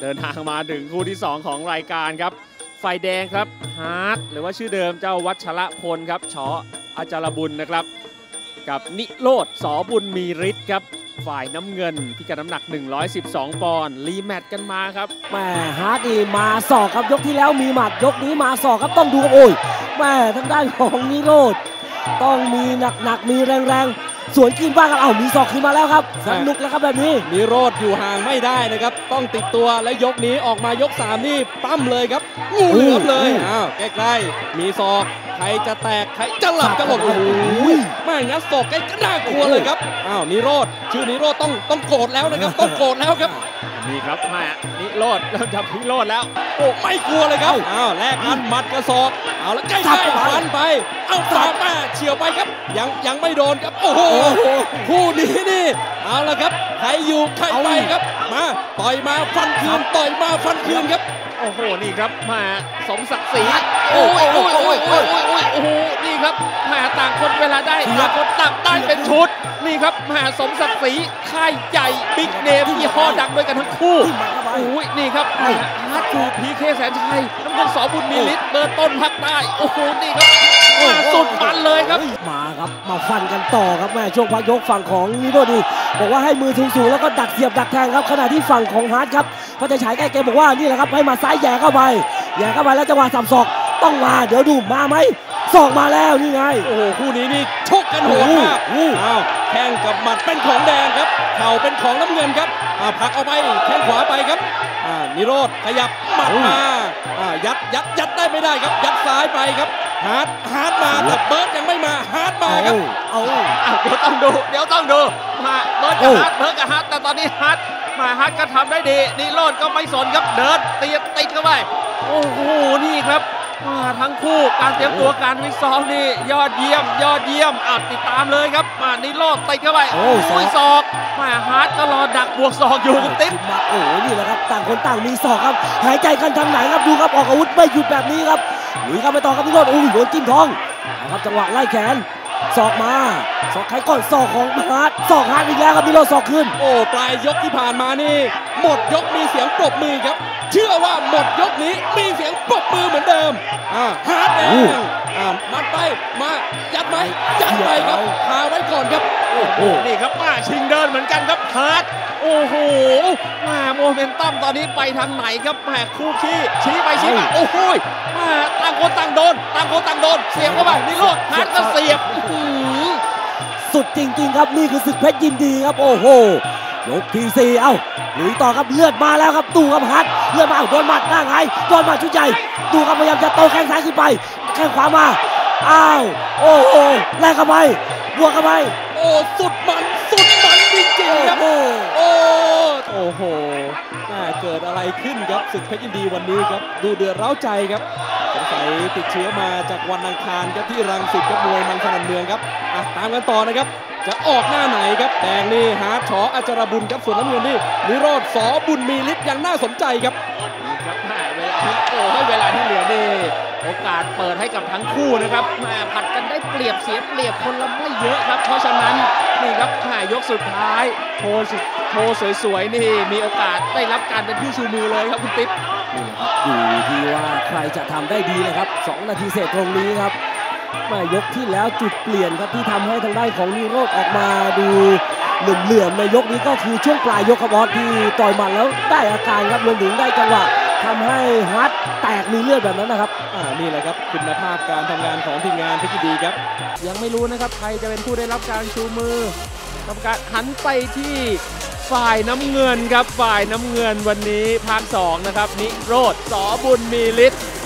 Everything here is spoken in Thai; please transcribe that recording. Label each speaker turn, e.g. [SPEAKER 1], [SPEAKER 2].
[SPEAKER 1] เดินทางมาถึงคู่ที่ 2 ของรายการครับ ไฟแดงครับฮาร์ทหรือว่าชื่อเดิมเจ้าวัชระพลครับฉออาจารย์บุญนะครับ กับนิโรจน์สอบุญมีฤทธิ์ครับ ฝ่ายน้ำเงินพิกัดน้ำหนัก 112 ปอนด์ rematch กันมาครับ
[SPEAKER 2] แหมฮาร์ทนี่มาศอกครับยกที่แล้วมีหมัดยกนี้มาศอกครับต้องดูครับโอ้ยแหมทางด้านของนิโรจน์ต้องมีหนักๆมีแรงๆ สวนกินบ้างครับเอ้ามีศอกขึ้นมาแล้วครับสนุกแล้วครับแบบนี้
[SPEAKER 3] นิโรจน์อยู่ห่างไม่ได้นะครับ ต้องติดตัวและยกนี้ออกมายก3นี่ปั้มเลยครับงูเหลือมเลย
[SPEAKER 2] อู้
[SPEAKER 3] อ้าวใกล้ๆมีศอก ใครจะแตก ใครจะหลับจะหลบโอ้โหไม่งั้นศอกใกล้ก็น่ากลัวเลยครับ อ้าวนิโรธชื่อนิโรธต้องต้องโกรธแล้วนะครับ ต้องโกรธแล้วครับ
[SPEAKER 1] นี่ครับแม่นิโรธเริ่มจะพิโรธแล้ว
[SPEAKER 3] โอ้ไม่กลัวเลยครับ อ้าวแลกกันหมัดกระศอกเอาแล้วใกล้
[SPEAKER 2] สับ
[SPEAKER 3] ๆฟันไป เอาสามมาเฉียวไปครับ ยังยังไม่โดนครับ โอ้โหคู่นี้นี่ เอาละครับ ใครอยู่ใครไปครับ มาต่อยมาฟันคืนต่อยมาฟันคืนครับ
[SPEAKER 1] โอ้โหนี่ครับแหมสมศักดิ์ศรี โอ้ย ครับแหมต่างคนเวลาได้ต่างคนต่างได้เป็นชุด นี่ครับแหมสมศักดิ์ศรีค่ายใหญ่ big name ยี่ห้อดังด้วยกันทั้งคู่
[SPEAKER 2] ขึ้นมาเข้าไป
[SPEAKER 1] โอ้ยนี่ครับแหมฮาร์ททู PK แสนชัยน้ำเงินสอบุญมีฤทธิ์เบอร์ต้นภาคใต้โอ้โหนี่ครับแหม่สุดมันเลยครับ
[SPEAKER 2] มาครับมาฟันกันต่อครับแม่ช่วงพักยกฝั่งของนิโรธนี่บอกว่าให้มือสูงๆแล้วก็ดักเสียบดักแทงครับขณะที่ฝั่งของฮาร์ดครับพระจะฉายใกล้เกมบอกว่านี่แหละครับให้มาซ้ายแย่เข้าไปแย่เข้าไปแล้วจังหวะสับศอกต้องมาเดี๋ยวดูมาไหม ศอกมาแล้วนี่ไง
[SPEAKER 3] โอ้โหคู่นี้นี่ชกกันโหดมาก
[SPEAKER 2] โอ้โห
[SPEAKER 3] อ้าวแข้งกับหมัดเป็นของแดงครับ เข่าเป็นของน้ำเงินครับอ่าผลักออกไปแข้งขวาไปครับอ่านิโรธขยับหมัดมาอ่ายัดยัดยัดได้ไม่ได้ครับ ยัดซ้ายไปครับฮาร์ดฮาร์ดมาแต่เบิร์ดยังไม่มาฮาร์ดมาครับ
[SPEAKER 2] เอา
[SPEAKER 1] อะเดี๋ยวต้องดู เดี๋ยวต้องดูมาเบิร์ดกับฮาร์ดเบิร์ดกับฮาร์ดแต่ตอนนี้ฮาร์ดมาฮาร์ดก็ทำได้ดีนี่โรดก็ไม่สนครับเดินตีติดเข้าไปโอ้โหนี่ครับ มาทั้งคู่การเตรียมตัวการวิกซ้อมนี่ยอดเยี่ยม ยอดเยี่ยมอะติดตามเลยครับมานี่โรดติดเข้าไป
[SPEAKER 2] โอ้
[SPEAKER 1] โอ้ย
[SPEAKER 2] ศ
[SPEAKER 1] ศ
[SPEAKER 2] อก
[SPEAKER 1] อกมาฮาร์ดก็รอดักบวกศอกอยู่คุณติ๊บ
[SPEAKER 2] ขึ้นมาโอ้โหนี่แหละครับต่างคนต่างมีศอกครับ หายใจกันทางไหนครับดูครับออกอาวุธไม่หยุดแบบนี้ครับหนีเข้าไปต่อครับพี่โรดโอ้ยโดนจิ้มท้องเอาครับจังหวะไล่แขนศอกมาศอกใครก่อนศอกของฮาร์ดศอกฮาร์ดอีกแล้วครับพี่โรดศอกขึ้น
[SPEAKER 3] โอ้ปลายยกที่ผ่านมานี่ หมดยกมีเสียงปรบมือครับ เชื่อว่าหมดยกนี้มีเสียงปรบมือเหมือนเดิมอ่าฮาร์ดเอ
[SPEAKER 2] โอ้
[SPEAKER 3] งอ่ามัดไปมายัดไหมยัดไปครับพาไว้ก่อนครับ
[SPEAKER 1] โอ้โหนี่ครับมาชิงเดินเหมือนกันครับฮาร์ดโอ้โหมาโมเมนตัมตอนนี้ไปทางไหนครับแหมคู่ขี้ชี้ไปชี้มาโอ้โหมาต่างคนต่างโดนต่างคนต่างโดนเสียบเข้าไปนี่โลดฮาร์ดก็เสียบอื้อหือ
[SPEAKER 2] สุดจริงๆครับนี่คือศึกเพชรยินดีครับ โอ้โห ยกที่สี่เอ้าลุยต่อครับเลือดมาแล้วครับดูครับฮัทเลือดมาเอ้าโดนหมัดหน้าไงโดนหมัดชุดใหญ่ดูครับพยายามจะโตแข้งซ้ายขึ้นไปแข้งขวามาอ้าวโอ้โหแลกเข้าไปบวกเข้าไป
[SPEAKER 3] โอ้สุดมันสุดมันจริงๆครับ
[SPEAKER 2] โอ้โห
[SPEAKER 3] โอ้โอ้โหน่าเกิดอะไรขึ้นครับศึกเพชรยินดีวันนี้ครับ ดูเดือดร้าวใจครับส งสัยติดเชื้อมาจากวันอังคารครับที่รังสิตกับมวยมันสนันเมืองครับอะตามกันต่อนะครับ จะออกหน้าไหนครับแดงนี่ฮาร์ดชออาจารบุญครับส่วนน้ำเงินนี่นิโรธสอบุญมีฤทธิ์ยังน่าสนใจครับ
[SPEAKER 1] นี่ครับแหมเวลาที่โอ้ให้เวลาที่เหลือนี่โอกาสเปิดให้กับทั้งคู่นะครับแหมผัดกันได้เปรียบเสียเปรียบคนละไม่เยอะครับ เพราะฉะนั้นนี่ครับแหมยกสุดท้ายโชว์สุดโชว์สวยๆนี่มีโอกาสได้รับการเป็นผู้ชูมือเลยครับคุณติ๊บ
[SPEAKER 2] นี่ครับอยู่ที่ว่าใครจะทำได้ดีนะครับสองนาทีเศษตรงนี้ครับมายกที่แล้วจุดเปลี่ยนครับที่ทำให้ทางด้านของนิโรธออกมาดูเหลื่อมๆในยกนี้ก็คือช่วงปลายยกครับบอสที่ต่อยหมัดแล้วได้อาการครับรวมถึงได้จังหวะทำให้ฮาร์ดแตกมีเลือดแบบนั้นนะครับ
[SPEAKER 3] อ่านี่แหละครับคุณภาพการทำงานของทีมงานเพชรยินดีครับ
[SPEAKER 1] ยังไม่รู้นะครับใครจะเป็นผู้ได้รับการชูมือกรรมการหันไปที่ ฝ่ายน้ำเงินครับฝ่ายน้ำเงินวันนี้ภาค2นะครับนิโรธสอบุญมีฤทธิ์